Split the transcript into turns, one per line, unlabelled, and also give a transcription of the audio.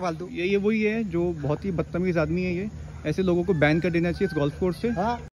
फालतू।
ये ये वही है जो बहुत ही बदतमीज आदमी है ये। ऐसे लोगों को बैन कर देना चाहिए इस गोल्फ कोर्स से।
हाँ।